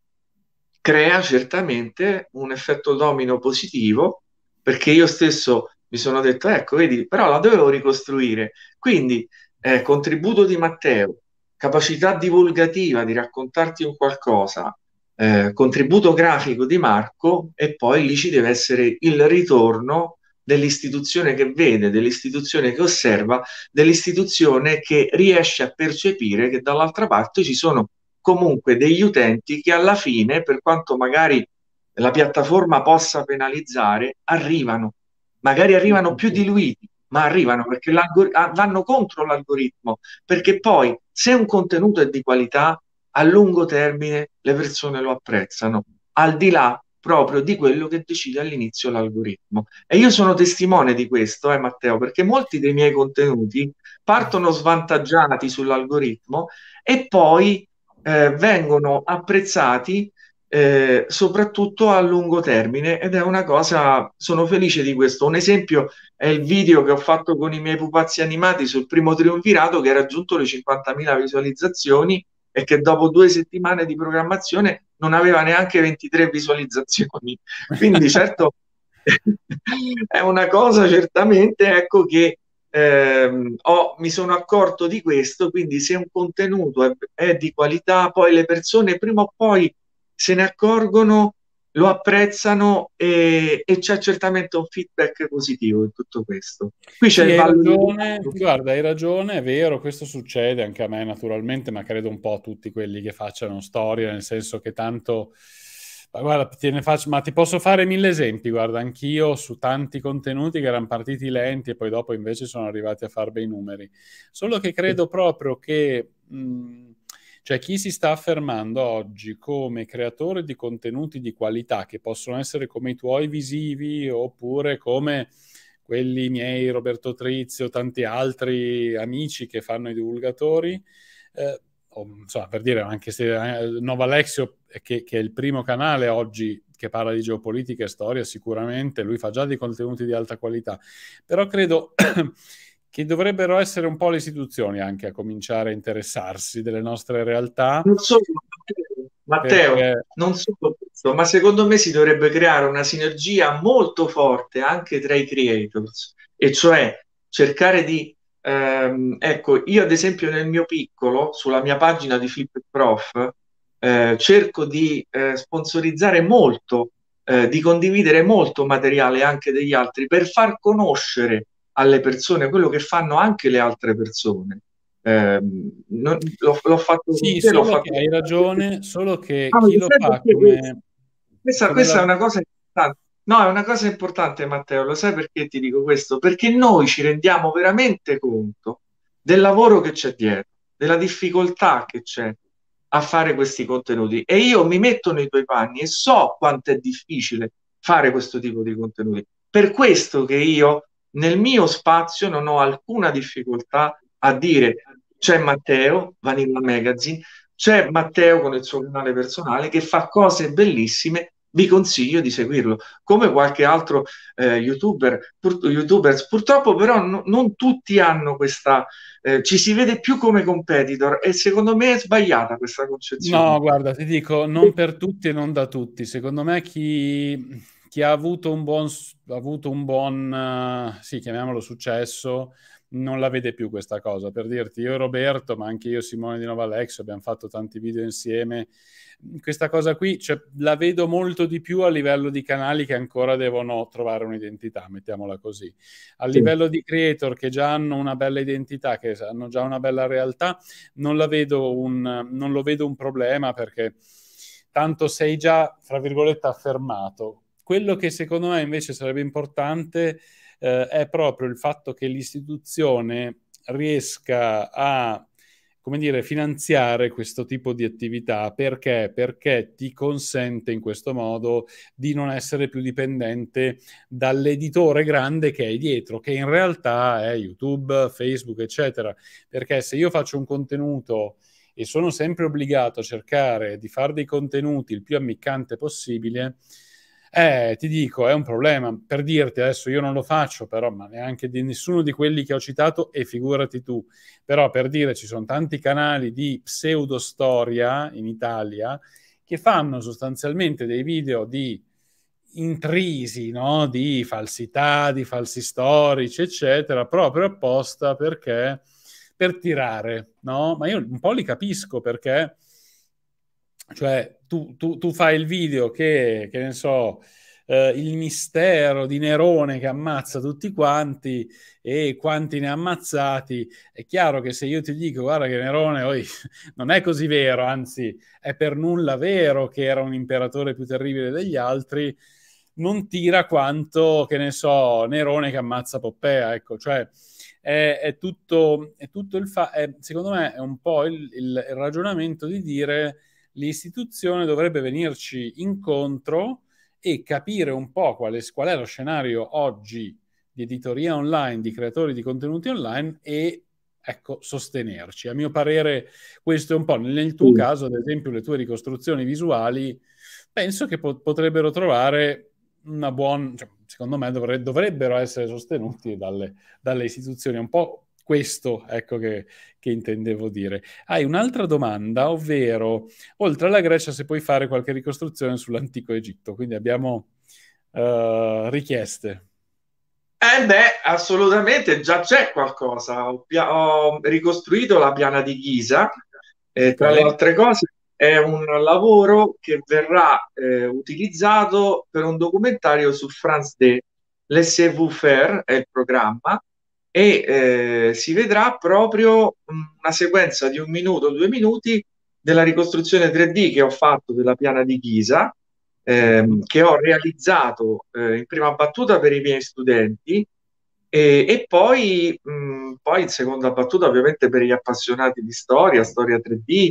crea certamente un effetto domino positivo perché io stesso mi sono detto ecco vedi però la dovevo ricostruire quindi eh, contributo di Matteo capacità divulgativa di raccontarti un qualcosa eh, contributo grafico di Marco e poi lì ci deve essere il ritorno dell'istituzione che vede, dell'istituzione che osserva, dell'istituzione che riesce a percepire che dall'altra parte ci sono comunque degli utenti che alla fine, per quanto magari la piattaforma possa penalizzare, arrivano, magari arrivano più diluiti, ma arrivano perché ah, vanno contro l'algoritmo, perché poi se un contenuto è di qualità, a lungo termine le persone lo apprezzano, al di là proprio di quello che decide all'inizio l'algoritmo. E io sono testimone di questo, eh, Matteo, perché molti dei miei contenuti partono svantaggiati sull'algoritmo e poi eh, vengono apprezzati eh, soprattutto a lungo termine ed è una cosa, sono felice di questo. Un esempio è il video che ho fatto con i miei pupazzi animati sul primo triunvirato che ha raggiunto le 50.000 visualizzazioni e che dopo due settimane di programmazione non aveva neanche 23 visualizzazioni. <laughs> Quindi certo è una cosa certamente ecco che ehm, ho, mi sono accorto di questo, quindi se un contenuto è, è di qualità, poi le persone prima o poi se ne accorgono, lo apprezzano e, e, c'è certamente un feedback positivo in tutto questo. Qui c'è sì, il ragione, guarda, hai ragione, è vero, questo succede anche a me naturalmente, ma credo un po' a tutti quelli che facciano storia, nel senso che tanto... Ma guarda, te ne faccio, ma ti posso fare mille esempi, guarda, anch'io su tanti contenuti che erano partiti lenti e poi dopo invece sono arrivati a fare bei numeri. Solo che credo proprio che... Mh, cioè chi si sta affermando oggi come creatore di contenuti di qualità, che possono essere come i tuoi visivi oppure come quelli miei, Roberto Trizio, tanti altri amici che fanno i divulgatori, eh, o, insomma, per dire anche se eh, Nova Alexio, che, che, è il primo canale oggi che parla di geopolitica e storia, sicuramente lui fa già dei contenuti di alta qualità, però credo <clears throat> che dovrebbero essere un po' le istituzioni anche a cominciare a interessarsi delle nostre realtà. Non solo, Matteo, perché... non solo questo, ma secondo me si dovrebbe creare una sinergia molto forte anche tra i creators, e cioè cercare di, ehm, ecco, io ad esempio nel mio piccolo, sulla mia pagina di Flip Prof, eh, cerco di eh, sponsorizzare molto, eh, di condividere molto materiale anche degli altri per far conoscere alle persone quello che fanno anche le altre persone. Eh, non, l'ho, l'ho, fatto sì, te, l'ho fatto... hai ragione, solo che ah, chi lo fa come... Questa, come questa la... è una cosa importante. No, è una cosa importante, Matteo, lo sai perché ti dico questo? Perché noi ci rendiamo veramente conto del lavoro che c'è dietro, della difficoltà che c'è a fare questi contenuti. E io mi metto nei tuoi panni e so quanto è difficile fare questo tipo di contenuti. Per questo che io nel mio spazio non ho alcuna difficoltà a dire c'è Matteo, Vanilla Magazine, c'è Matteo con il suo canale personale che fa cose bellissime, vi consiglio di seguirlo, come qualche altro eh, youtuber, pur, youtubers. Purtroppo però no, non tutti hanno questa, eh, ci si vede più come competitor e secondo me è sbagliata questa concezione. No, guarda, ti dico, non per tutti e non da tutti. Secondo me chi chi ha avuto un buon, avuto un buon uh, sì, chiamiamolo successo, non la vede più questa cosa. Per dirti, io e Roberto, ma anche io e Simone di Nova Alex, abbiamo fatto tanti video insieme. Questa cosa qui cioè, la vedo molto di più a livello di canali che ancora devono trovare un'identità, mettiamola così. A sì. livello di creator che già hanno una bella identità, che hanno già una bella realtà, non, la vedo un, non lo vedo un problema perché tanto sei già, fra virgolette, affermato quello che secondo me invece sarebbe importante eh, è proprio il fatto che l'istituzione riesca a come dire, finanziare questo tipo di attività perché? Perché ti consente in questo modo di non essere più dipendente dall'editore grande che hai dietro, che in realtà è YouTube, Facebook, eccetera. Perché se io faccio un contenuto e sono sempre obbligato a cercare di fare dei contenuti il più ammiccante possibile, eh, ti dico, è un problema. Per dirti, adesso io non lo faccio, però, ma neanche di nessuno di quelli che ho citato, e figurati tu. Però per dire, ci sono tanti canali di pseudostoria in Italia che fanno sostanzialmente dei video di intrisi, no? di falsità, di falsi storici, eccetera, proprio apposta perché per tirare, no? Ma io un po' li capisco perché cioè, tu, tu, tu, fai il video che, che ne so, eh, il mistero di Nerone che ammazza tutti quanti e quanti ne ha ammazzati, è chiaro che se io ti dico guarda che Nerone oi, <laughs> non è così vero, anzi è per nulla vero che era un imperatore più terribile degli altri, non tira quanto, che ne so, Nerone che ammazza Poppea, ecco, cioè è, è tutto, è tutto il fa- è, secondo me è un po' il, il, il ragionamento di dire l'istituzione dovrebbe venirci incontro e capire un po' qual è, qual è lo scenario oggi di editoria online, di creatori di contenuti online e ecco, sostenerci. A mio parere questo è un po' nel tuo caso, ad esempio, le tue ricostruzioni visuali penso che po- potrebbero trovare una buona, cioè, secondo me dovre- dovrebbero essere sostenuti dalle, dalle, istituzioni. Un po' questo, ecco, che, che, intendevo dire. Hai un'altra domanda, ovvero, oltre alla Grecia, se puoi fare qualche ricostruzione sull'antico Egitto. Quindi abbiamo uh, richieste. Eh beh, assolutamente, già c'è qualcosa. Ho, ho ricostruito la piana di Ghisa, eh, tra le altre cose è un lavoro che verrà eh, utilizzato per un documentario su France D. Laissez-vous faire è il programma e eh, si vedrà proprio una sequenza di un minuto, due minuti della ricostruzione 3D che ho fatto della piana di Ghisa, ehm, che ho realizzato eh, in prima battuta per i miei studenti e, e poi, mh, poi in seconda battuta ovviamente per gli appassionati di storia, storia 3D,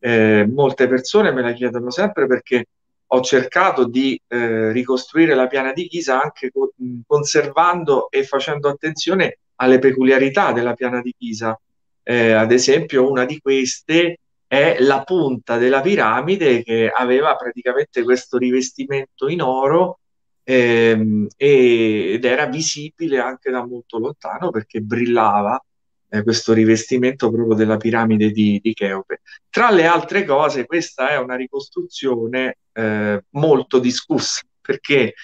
eh, molte persone me la chiedono sempre perché ho cercato di eh, ricostruire la piana di Ghisa anche co- conservando e facendo attenzione alle peculiarità della piana di Ghisa. Eh, ad esempio, una di queste è la punta della piramide che aveva praticamente questo rivestimento in oro ehm, ed era visibile anche da molto lontano perché brillava eh, questo rivestimento proprio della piramide di, di, Cheope. Tra le altre cose, questa è una ricostruzione eh, molto discussa perché,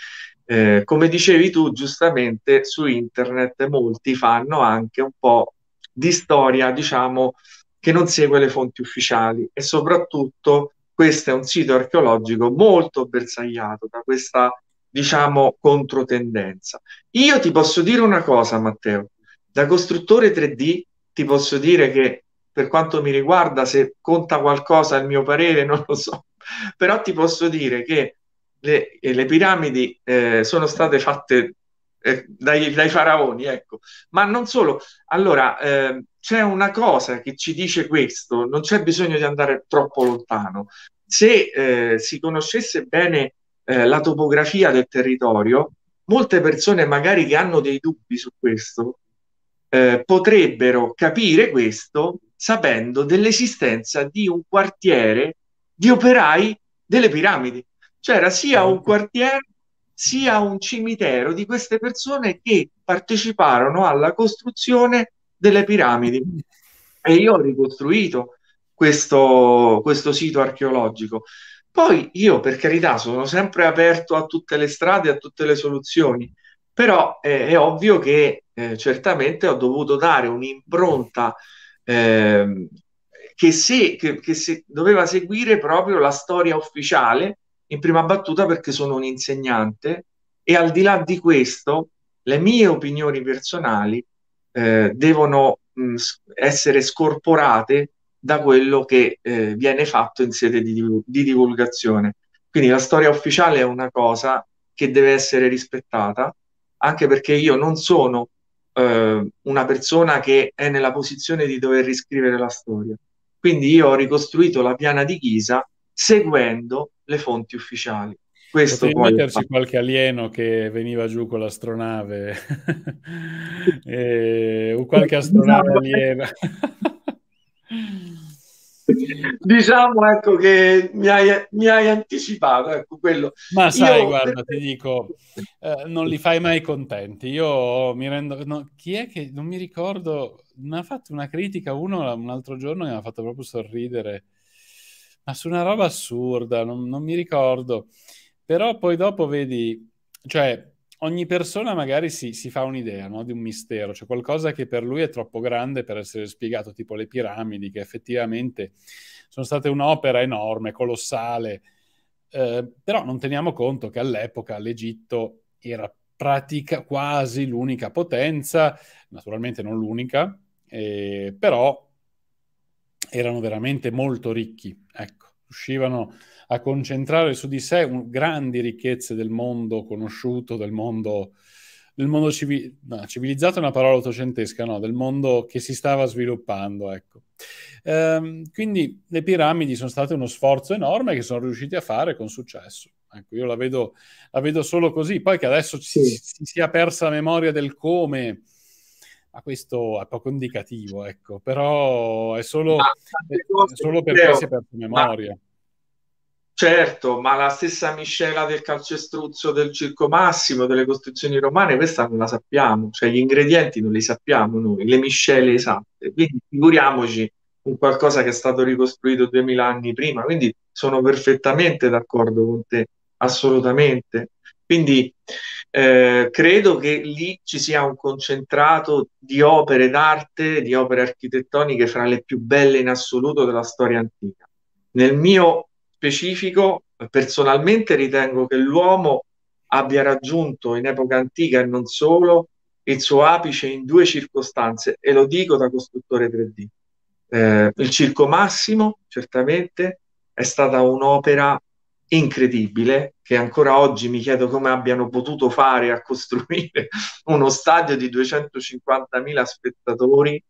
eh, come dicevi tu giustamente, su internet molti fanno anche un po' di storia, diciamo, che non segue le fonti ufficiali. E soprattutto questo è un sito archeologico molto bersagliato da questa diciamo controtendenza. Io ti posso dire una cosa, Matteo, da costruttore 3D ti posso dire che per quanto mi riguarda, se conta qualcosa il mio parere, <laughs> non lo so, però ti posso dire che le, le piramidi eh, sono state fatte eh, dai, dai, faraoni, ecco. Ma non solo. Allora, eh, c'è una cosa che ci dice questo, non c'è bisogno di andare troppo lontano. Se eh, si conoscesse bene eh, la topografia del territorio, molte persone magari che hanno dei dubbi su questo eh, potrebbero capire questo sapendo dell'esistenza di un quartiere di operai delle piramidi. C'era sia un quartiere sia un cimitero di queste persone che parteciparono alla costruzione delle piramidi. E io ho ricostruito questo, questo sito archeologico. Poi io, per carità, sono sempre aperto a tutte le strade, a tutte le soluzioni, però eh, è ovvio che eh, certamente ho dovuto dare un'impronta eh, che, se, che, che se doveva seguire proprio la storia ufficiale in prima battuta perché sono un insegnante e al di là di questo le mie opinioni personali eh, devono mh, essere scorporate da quello che eh, viene fatto in sede di, di divulgazione. Quindi la storia ufficiale è una cosa che deve essere rispettata, anche perché io non sono eh, una persona che è nella posizione di dover riscrivere la storia. Quindi io ho ricostruito la piana di Ghisa seguendo le fonti ufficiali. Questo Potevi metterci qualche alieno che veniva giù con l'astronave <laughs> e... o qualche astronave aliena. diciamo ecco che mi hai, mi hai anticipato ecco quello ma sai Io, guarda ti dico eh, non li fai mai contenti io mi rendo no, chi è che non mi ricordo mi ha fatto una critica uno un altro giorno mi ha fatto proprio sorridere ma su una roba assurda non, non mi ricordo. Però poi dopo vedi cioè ogni persona magari si, si fa un'idea no, di un mistero, cioè qualcosa che per lui è troppo grande per essere spiegato, tipo le piramidi, che effettivamente sono state un'opera enorme, colossale, Eh, però non teniamo conto che all'epoca l'Egitto era pratica quasi l'unica potenza, naturalmente non l'unica, eh, però erano veramente molto ricchi, ecco, riuscivano a concentrare su di sé un, grandi ricchezze del mondo conosciuto, del mondo, del mondo civi- no, civilizzato è una parola ottocentesca, no, del mondo che si stava sviluppando, ecco. Ehm, quindi le piramidi sono state uno sforzo enorme che sono riusciti a fare con successo. Ecco, io la vedo, la vedo solo così, poi che adesso sì. si sia persa la memoria del come, ma questo è poco indicativo, ecco, però è solo, è solo perché si è persa memoria. Ma, certo, ma la stessa miscela del calcestruzzo del Circo Massimo, delle costruzioni romane, questa non la sappiamo, cioè gli ingredienti non li sappiamo noi, le miscele esatte, quindi figuriamoci un qualcosa che è stato ricostruito duemila anni prima, quindi sono perfettamente d'accordo con te, assolutamente. Quindi eh, credo che lì ci sia un concentrato di opere d'arte, di opere architettoniche fra le più belle in assoluto della storia antica. Nel mio specifico, personalmente ritengo che l'uomo abbia raggiunto in epoca antica e non solo il suo apice in due circostanze e lo dico da costruttore 3D. Eh, il Circo Massimo, certamente, è stata un'opera incredibile che ancora oggi mi chiedo come abbiano potuto fare a costruire <laughs> uno stadio di 250.000 spettatori,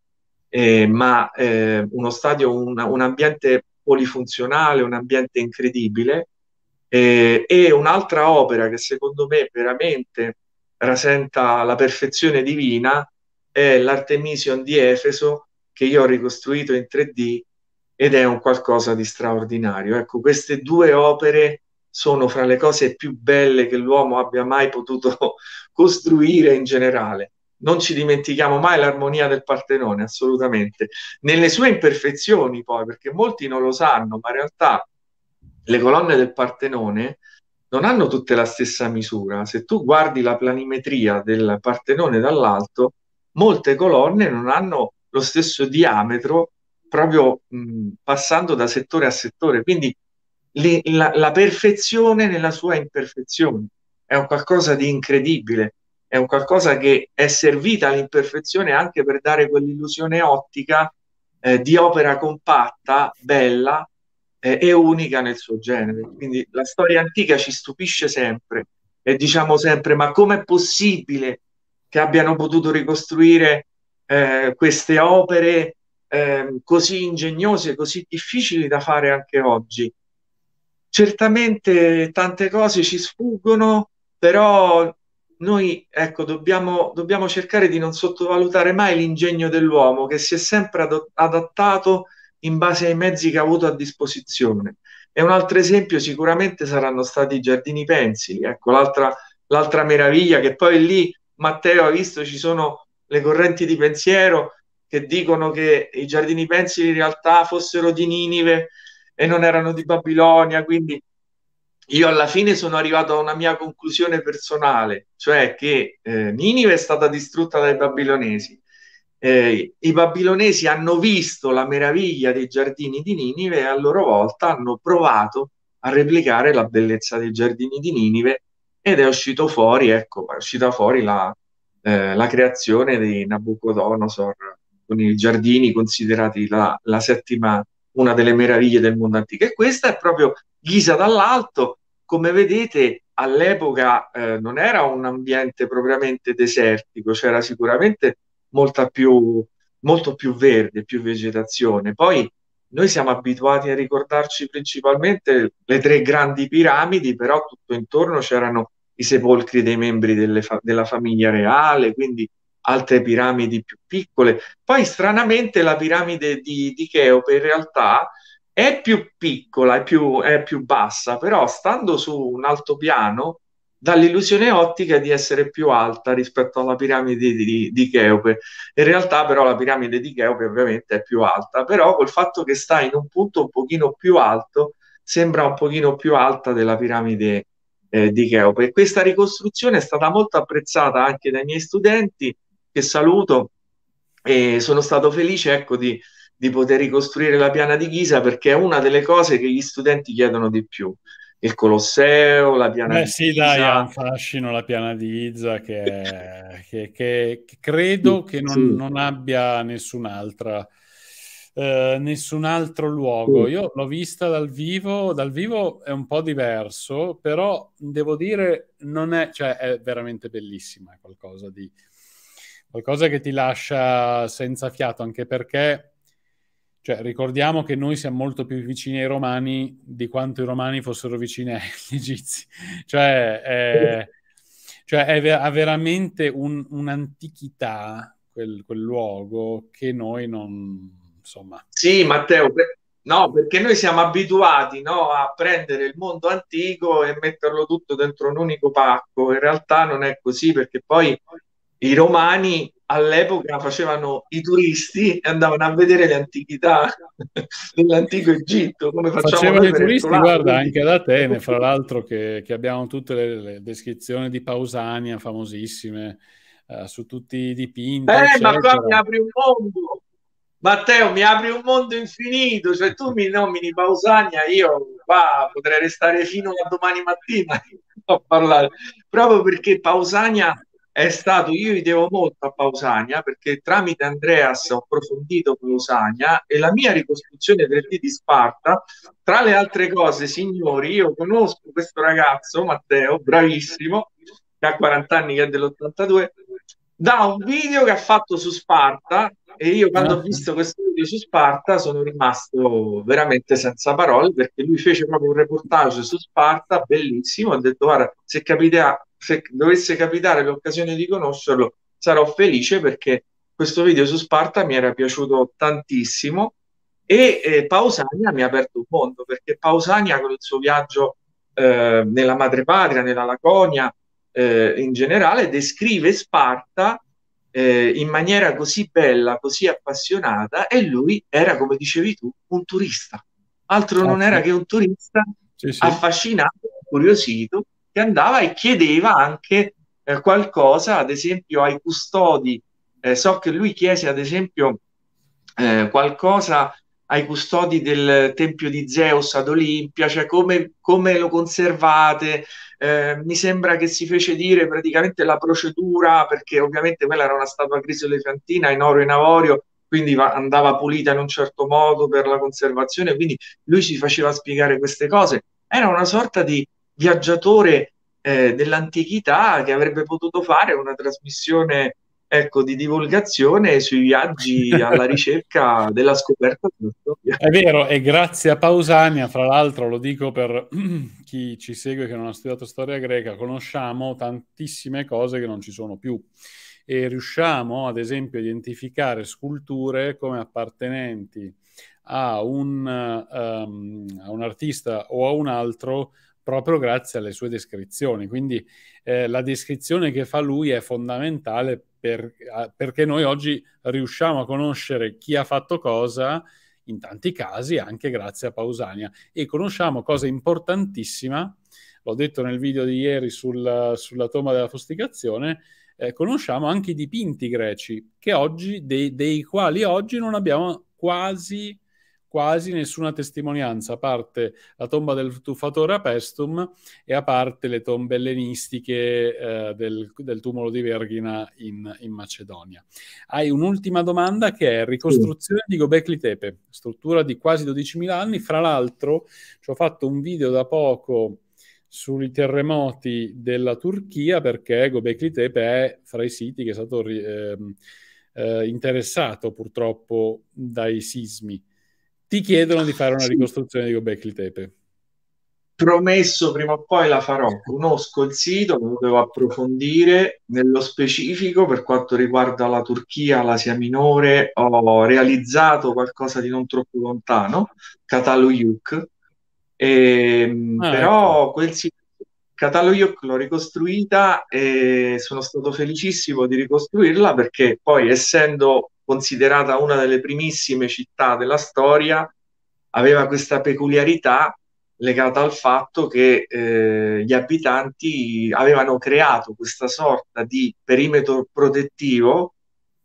eh, ma eh, uno stadio, un, un, ambiente polifunzionale, un ambiente incredibile. Eh, e un'altra opera che secondo me veramente rasenta la perfezione divina è l'Artemision di Efeso che io ho ricostruito in 3D ed è un qualcosa di straordinario. Ecco, queste due opere sono fra le cose più belle che l'uomo abbia mai potuto <laughs> costruire in generale. Non ci dimentichiamo mai l'armonia del Partenone, assolutamente. Nelle sue imperfezioni, poi, perché molti non lo sanno, ma in realtà le colonne del Partenone non hanno tutte la stessa misura. Se tu guardi la planimetria del Partenone dall'alto, molte colonne non hanno lo stesso diametro proprio mh, passando da settore a settore. Quindi li, la, la, perfezione nella sua imperfezione è un qualcosa di incredibile, è un qualcosa che è servita all'imperfezione anche per dare quell'illusione ottica eh, di opera compatta, bella eh, e unica nel suo genere. Quindi la storia antica ci stupisce sempre e diciamo sempre: ma com'è possibile che abbiano potuto ricostruire eh, queste opere eh, così ingegnose, così difficili da fare anche oggi. Certamente tante cose ci sfuggono, però noi ecco, dobbiamo, dobbiamo cercare di non sottovalutare mai l'ingegno dell'uomo che si è sempre ad- adattato in base ai mezzi che ha avuto a disposizione. E un altro esempio sicuramente saranno stati i giardini pensili, ecco l'altra, l'altra meraviglia che poi lì Matteo ha visto ci sono le correnti di pensiero che dicono che i giardini pensili in realtà fossero di Ninive e non erano di Babilonia, quindi io alla fine sono arrivato a una mia conclusione personale, cioè che eh, Ninive è stata distrutta dai babilonesi. Eh, I babilonesi hanno visto la meraviglia dei giardini di Ninive e a loro volta hanno provato a replicare la bellezza dei giardini di Ninive ed è uscito fuori, ecco, è uscita fuori la, eh, la creazione di Nabucodonosor con i giardini considerati la, la, settima, una delle meraviglie del mondo antico. E questa è proprio Ghisa dall'alto. Come vedete, all'epoca eh, non era un ambiente propriamente desertico, c'era sicuramente molta più, molto più verde, più vegetazione. Poi noi siamo abituati a ricordarci principalmente le tre grandi piramidi, però tutto intorno c'erano i sepolcri dei membri fa- della famiglia reale, quindi altre piramidi più piccole. Poi stranamente la piramide di, di Cheope in realtà è più piccola, è più, è più bassa, però stando su un altopiano dà l'illusione ottica di essere più alta rispetto alla piramide di, di, di, Cheope. In realtà però la piramide di Cheope ovviamente è più alta, però col fatto che sta in un punto un pochino più alto sembra un pochino più alta della piramide eh, di Cheope. Questa ricostruzione è stata molto apprezzata anche dai miei studenti che saluto e sono stato felice ecco, di, di poter ricostruire la piana di Ghisa perché è una delle cose che gli studenti chiedono di più. il Colosseo, la Piana Beh, di sì, dai, ha un fascino la Piana di Izza che, che, <laughs> che, che credo che non, sì. non abbia nessun'altra eh, nessun altro luogo. Sì. Io l'ho vista dal vivo, dal vivo è un po' diverso, però devo dire non è, cioè è veramente bellissima, è qualcosa di qualcosa che ti lascia senza fiato, anche perché cioè, ricordiamo che noi siamo molto più vicini ai romani di quanto i romani fossero vicini agli <laughs> egizi. Cioè, è, cioè è, ha veramente un, un'antichità quel, quel, luogo che noi non... Insomma... Sì, Matteo, per, no, perché noi siamo abituati no, a prendere il mondo antico e metterlo tutto dentro un unico pacco. In realtà non è così, perché poi i romani all'epoca facevano i turisti e andavano a vedere le antichità <laughs> dell'antico Egitto come facevano i turisti guarda anche ad Atene fra l'altro che, che abbiamo tutte le, le, descrizioni di Pausania famosissime uh, su tutti i dipinti eh, ma qua mi apri un mondo. Matteo mi apri un mondo infinito. Cioè tu mi nomini Pausania io qua potrei restare fino a domani mattina <laughs> a parlare. Proprio perché Pausania è stato, io gli devo molto a Pausania perché tramite Andreas ho approfondito Pausania e la mia ricostruzione 3D di Sparta, tra le altre cose, signori, io conosco questo ragazzo, Matteo, bravissimo, che ha 40 anni, che è dell'82, da un video che ha fatto su Sparta e io quando ho visto questo video su Sparta sono rimasto veramente senza parole perché lui fece proprio un reportage su Sparta bellissimo, ho detto guarda se capita se dovesse capitare l'occasione di conoscerlo, sarò felice perché questo video su Sparta mi era piaciuto tantissimo e eh, Pausania mi ha aperto un mondo perché Pausania con il suo viaggio eh, nella madrepatria, nella Laconia eh, in generale, descrive Sparta eh, in maniera così bella, così appassionata e lui era, come dicevi tu, un turista. Altro non era che un turista affascinato, curiosito che andava e chiedeva anche eh, qualcosa, ad esempio ai custodi. Eh, so che lui chiese, ad esempio, eh, qualcosa ai custodi del tempio di Zeus ad Olimpia, cioè come, come lo conservate. Eh, mi sembra che si fece dire praticamente la procedura, perché ovviamente quella era una statua griso-elefantina in oro e in avorio, quindi va, andava pulita in un certo modo per la conservazione, quindi lui ci faceva spiegare queste cose. Era una sorta di viaggiatore eh, dell'antichità che avrebbe potuto fare una trasmissione ecco, di divulgazione sui viaggi alla <laughs> ricerca della scoperta della storia. È vero, e grazie a Pausania, fra l'altro lo dico per <clears throat> chi ci segue che non ha studiato storia greca, conosciamo tantissime cose che non ci sono più e riusciamo ad esempio a identificare sculture come appartenenti a un, um, a un artista o a un altro proprio grazie alle sue descrizioni. Quindi eh, la descrizione che fa lui è fondamentale per, perché noi oggi riusciamo a conoscere chi ha fatto cosa, in tanti casi anche grazie a Pausania, e conosciamo cosa importantissima, l'ho detto nel video di ieri sul, sulla tomba della fustigazione, eh, conosciamo anche i dipinti greci, oggi, dei, dei quali oggi non abbiamo quasi quasi nessuna testimonianza, a parte la tomba del tuffatore a Pestum e a parte le tombe ellenistiche eh, del, del, tumulo di Vergina in, in, Macedonia. Hai un'ultima domanda che è ricostruzione sì. di Gobekli Tepe, struttura di quasi 12.000 anni. Fra l'altro ci ho fatto un video da poco sui terremoti della Turchia perché Gobekli Tepe è fra i siti che è stato eh, eh, interessato purtroppo dai sismi ti chiedono di fare una sì. ricostruzione di Gobekli Tepe. Promesso, prima o poi la farò. Conosco il sito, lo devo approfondire. Nello specifico, per quanto riguarda la Turchia, l'Asia Minore, ho realizzato qualcosa di non troppo lontano, Cataluyuk. E, ehm, ah, però ecco. quel sito Cataluyuk l'ho ricostruita e sono stato felicissimo di ricostruirla perché poi essendo considerata una delle primissime città della storia, aveva questa peculiarità legata al fatto che eh, gli abitanti avevano creato questa sorta di perimetro protettivo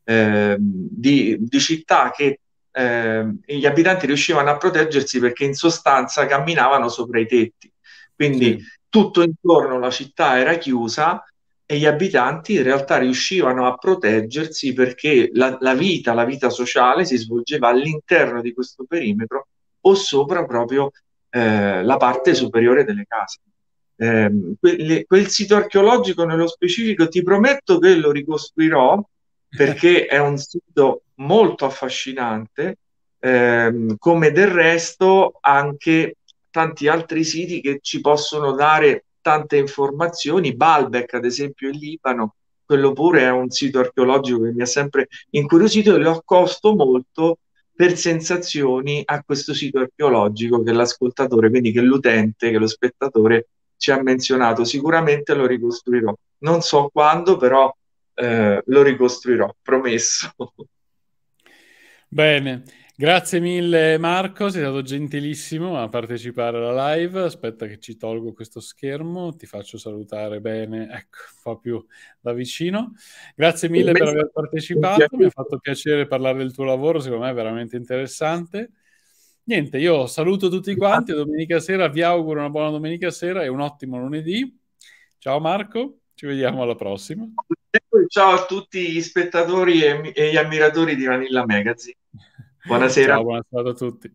eh, di, di, città che eh, gli abitanti riuscivano a proteggersi perché in sostanza camminavano sopra i tetti. quindi sì. tutto intorno la città era chiusa e gli abitanti in realtà riuscivano a proteggersi perché la, la vita, la vita sociale si svolgeva all'interno di questo perimetro o sopra proprio eh, la parte superiore delle case. Eh, quel, quel sito archeologico nello specifico ti prometto che lo ricostruirò perché <laughs> è un sito molto affascinante, ehm, come del resto anche tanti altri siti che ci possono dare tante informazioni. Baalbek, ad esempio, in Libano, quello pure è un sito archeologico che mi ha sempre incuriosito e lo accosto molto per sensazioni a questo sito archeologico che l'ascoltatore, quindi che l'utente, che lo spettatore ci ha menzionato. Sicuramente lo ricostruirò. Non so quando, però eh, lo ricostruirò, promesso. Bene, grazie mille Marco, sei stato gentilissimo a partecipare alla live. Aspetta che ci tolgo questo schermo, ti faccio salutare bene, ecco, un po' più da vicino. Grazie mille per aver partecipato, mi ha fatto piacere parlare del tuo lavoro, secondo me è veramente interessante. Niente, io saluto tutti quanti, domenica sera vi auguro una buona domenica sera e un ottimo lunedì. Ciao Marco, ci vediamo alla prossima. Ciao a tutti gli spettatori e, e gli ammiratori di Vanilla Magazine. <laughs> Buonasera. Ciao, buonasera a tutti.